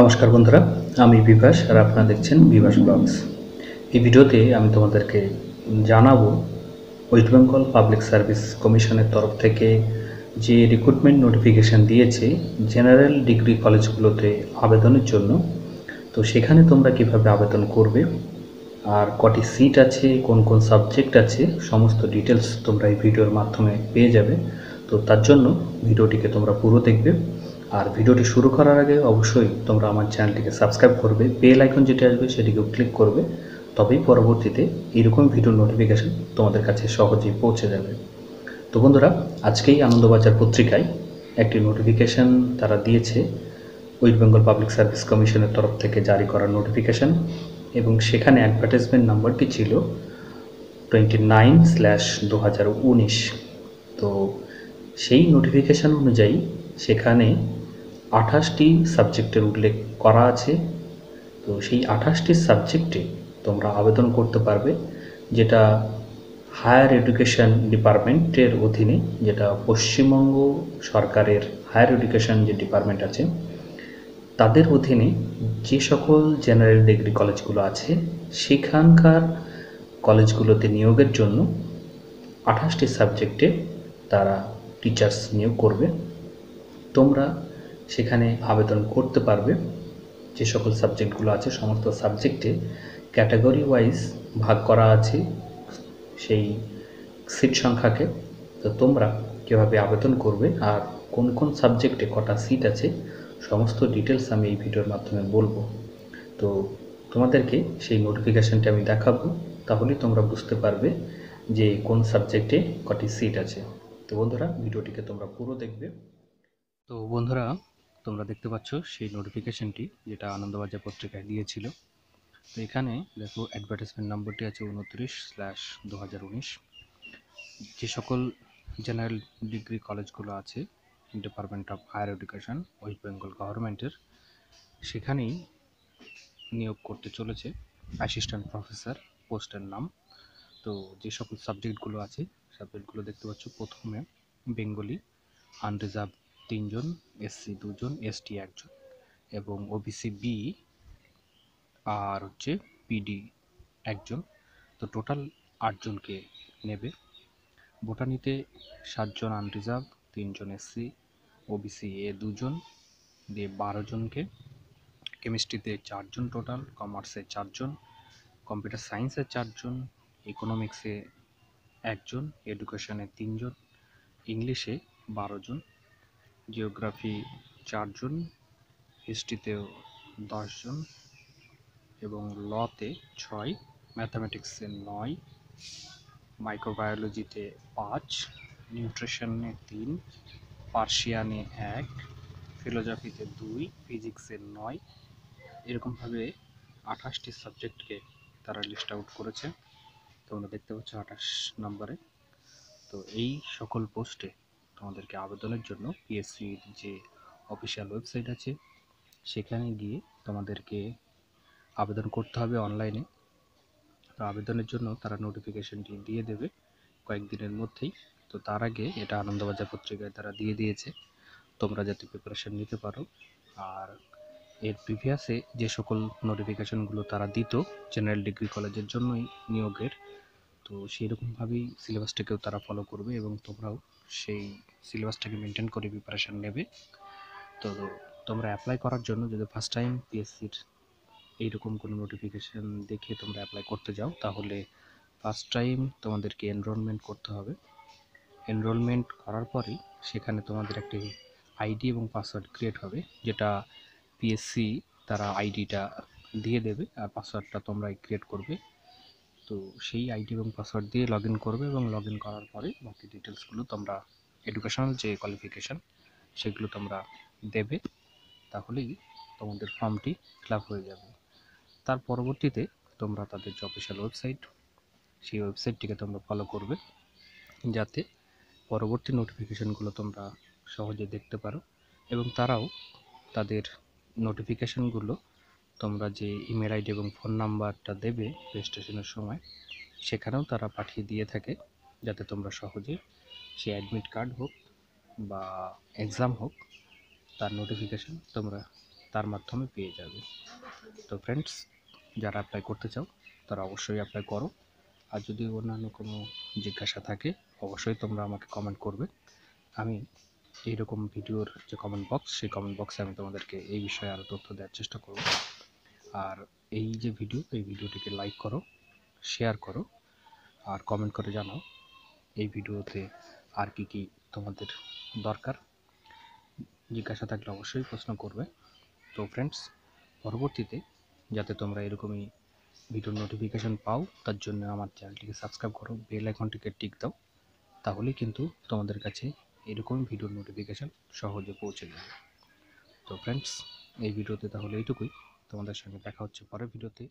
নমস্কার বন্ধুরা, আমি বিভাস আর আপনারা দেখছেন বিভাস ব্লগস। এই ভিডিওতে আমি তোমাদেরকে জানাব ওয়েস্ট বেঙ্গল পাবলিক সার্ভিস কমিশনের তরফ থেকে যে রিক্রুটমেন্ট নোটিফিকেশান দিয়েছে জেনারেল ডিগ্রি কলেজগুলোতে আবেদনের জন্য। তো সেখানে তোমরা কীভাবে আবেদন করবে, আর কটি সিট আছে, কোন কোন সাবজেক্ট আছে, সমস্ত ডিটেলস তোমরা এই ভিডিওর মাধ্যমে পেয়ে যাবে। তো তার জন্য ভিডিওটিকে তোমরা পুরো দেখবে। আর ভিডিওটি শুরু করার আগে অবশ্যই তোমরা আমার চ্যানেলটিকে সাবস্ক্রাইব করবে, বেল আইকন যেটি আসবে সেটিকেও ক্লিক করবে, তবেই পরবর্তীতে এরকম ভিডিওর নোটিফিকেশান তোমাদের কাছে সহজেই পৌঁছে যাবে। তো বন্ধুরা, আজকেই আনন্দবাজার পত্রিকায় একটি নোটিফিকেশান তারা দিয়েছে, ওয়েস্ট বেঙ্গল পাবলিক সার্ভিস কমিশনের তরফ থেকে জারি করা নোটিফিকেশান, এবং সেখানে অ্যাডভার্টাইজমেন্ট নাম্বারটি ছিল টোয়েন্টি নাইন স্ল্যাশ দু হাজার উনিশ তো সেই নোটিফিকেশান অনুযায়ী সেখানে আঠাশটি সাবজেক্টের উল্লেখ করা আছে। তো সেই আঠাশটি সাবজেক্টে তোমরা আবেদন করতে পারবে, যেটা হায়ার এডুকেশন ডিপার্টমেন্টের অধীনে, যেটা পশ্চিমবঙ্গ সরকারের হায়ার এডুকেশন যে ডিপার্টমেন্ট আছে, তাদের অধীনে যে সকল জেনারেল ডিগ্রি কলেজগুলো আছে, সেখানকার কলেজগুলোতে নিয়োগের জন্য আঠাশটি সাবজেক্টে তারা টিচার্স নিয়োগ করবে। তোমরা সেখানে আবেদন করতে পারবে। যে সকল সাবজেক্টগুলো আছে, সমস্ত সাবজেক্টে ক্যাটাগরি ওয়াইজ ভাগ করা আছে সেই সিট সংখ্যাকে। তো তোমরা কীভাবে আবেদন করবে আর কোন কোন সাবজেক্টে কটা সিট আছে, সমস্ত ডিটেলস আমি এই ভিডিওর মাধ্যমে বলব। তো তোমাদেরকে সেই নোটিফিকেশানটি আমি দেখাবো তাহলেই তোমরা বুঝতে পারবে যে কোন সাবজেক্টে কটি সিট আছে। তো বন্ধুরা, ভিডিওটিকে তোমরা পুরো দেখবে। তো বন্ধুরা, তোমরা দেখতে পাচ্ছ সেই নোটিফিকেশনটি যেটা আনন্দবাজার পত্রিকায় দিয়েছিল। তো এখানে দেখো অ্যাডভার্টাইজমেন্ট নম্বরটি আছে উনত্রিশ স্ল্যাশ দু হাজার উনিশ। যে সকল জেনারেল ডিগ্রি কলেজগুলো আছে department of higher education West Bengal গভর্নমেন্টের সেখানেই নিয়োগ করতে চলেছে অ্যাসিস্ট্যান্ট প্রফেসর পোস্টের নাম। তো যে সকল সাবজেক্টগুলো আছে সাবজেক্টগুলো দেখতে পাচ্ছ প্রথমে বেঙ্গলি আনরিজার্ভ তিনজন এসসি দুজন এসটি একজন এবং ওবিসি বি আর হচ্ছে পিডি একজন। তো টোটাল আটজনকে নেবে। বোটানিতে সাতজন আনরিজার্ভ তিনজন এসসি ওবিসি এ দুজন, দিয়ে বারো জনকে কেমিস্ট্রিতে চারজন টোটাল কমার্সে চারজন কম্পিউটার সায়েন্সে চারজন ইকোনমিক্সে একজন এডুকেশনে তিনজন ইংলিশে বারো জন জিওগ্রাফি চারজন হিস্ট্রিতেও দশজন এবং লতে ছয়, ম্যাথামেটিক্সে নয়, মাইক্রোবায়োলজিতে পাঁচ, নিউট্রিশনে তিন, পার্সিয়ানে এক, ফিলোজফিতে দুই, ফিজিক্সে নয়, এরকমভাবে আঠাশটি সাবজেক্টকে তারা লিস্ট আউট করেছে। তোমরা দেখতে পাচ্ছ আঠাশ নম্বরে। তো এই সকল পোস্টে তোমাদেরকে আবেদনের জন্য পিএসসির যে অফিসিয়াল ওয়েবসাইট আছে, সেখানে গিয়ে তোমাদেরকে আবেদন করতে হবে অনলাইনে। তো আবেদনের জন্য তারা নোটিফিকেশনটি দিয়ে দেবে কয়েকদিনের মধ্যেই। তো তার আগে এটা আনন্দবাজার পত্রিকায় তারা দিয়ে দিয়েছে। তোমরা যাতে প্রিপারেশন নিতে পারো। আর এর প্রিভিয়াসে যে সকল নোটিফিকেশনগুলো তারা দিত জেনারেল ডিগ্রি কলেজের জন্যই নিয়োগের, তো সেই রকমভাবেই সিলেবাসটাকেও তারা ফলো করবে এবং তোমরাও সেই সিলেবাসটাকে মেনটেন করে প্রিপারেশান নেবে। তো তোমরা অ্যাপ্লাই করার জন্য যদি ফার্স্ট টাইম পিএসসির এইরকম কোনো নোটিফিকেশান দেখে তোমরা অ্যাপ্লাই করতে যাও, তাহলে ফার্স্ট টাইম তোমাদেরকে এনরোলমেন্ট করতে হবে। এনরোলমেন্ট করার পরেই সেখানে তোমাদের একটি আইডি এবং পাসওয়ার্ড ক্রিয়েট হবে, যেটা পিএসসি তারা আইডিটা দিয়ে দেবে, আর পাসওয়ার্ডটা তোমরাই ক্রিয়েট করবে। তো সেই আইডি এবং পাসওয়ার্ড দিয়ে লগ করবে এবং লগ করার পরে বাকি ডিটেলসগুলো তোমরা এডুকেশনাল যে কোয়ালিফিকেশান সেগুলো তোমরা দেবে, তাহলেই তোমাদের ফর্মটি ফিল হয়ে যাবে। তার পরবর্তীতে তোমরা তাদের যে অফিসিয়াল ওয়েবসাইট সেই ওয়েবসাইটটিকে তোমরা ফলো করবে, যাতে পরবর্তী নোটিফিকেশানগুলো তোমরা সহজে দেখতে পারো এবং তারাও তাদের নোটিফিকেশানগুলো তোমরা যে ইমেল আইডি এবং ফোন নাম্বারটা দেবে রেজিস্ট্রেশনের সময়, সেখানেও তারা পাঠিয়ে দিয়ে থাকে, যাতে তোমরা সহজে সে অ্যাডমিট কার্ড হোক বা এক্সাম হোক, তার নোটিফিকেশান তোমরা তার মাধ্যমে পেয়ে যাবে। তো ফ্রেন্ডস যারা অ্যাপ্লাই করতে চাও, তারা অবশ্যই অ্যাপ্লাই করো। আর যদি অন্যান্য কোনো জিজ্ঞাসা থাকে, অবশ্যই তোমরা আমাকে কমেন্ট করবে। আমি এইরকম ভিডিওর যে কমেন্ট বক্স সেই কমেন্ট বক্সে আমি তোমাদেরকে এই বিষয়ে আরও তথ্য দেওয়ার চেষ্টা করব। আর এই যে ভিডিও এই ভিডিওটিকে লাইক করো শেয়ার করো, আর কমেন্ট করে জানাও, এই ভিডিওতে আর কি কি তোমাদের দরকার। জিজ্ঞাসা থাকলে অবশ্যই প্রশ্ন করবে। তো ফ্রেন্ডস পরবর্তীতে যাতে তোমরা এরকমই ভিডিওর নোটিফিকেশন পাও, তার জন্য আমার চ্যানেলটিকে সাবস্ক্রাইব করো বেল আইকনটিকে টিক দাও তাহলেই কিন্তু তোমাদের কাছে এরকমই ভিডিওর নোটিফিকেশন সহজে পৌঁছে যাবে। তো ফ্রেন্ডস এই ভিডিওতে তাহলে এইটুকুই। তোমাদের সঙ্গে দেখা হচ্ছে পরের ভিডিওতে।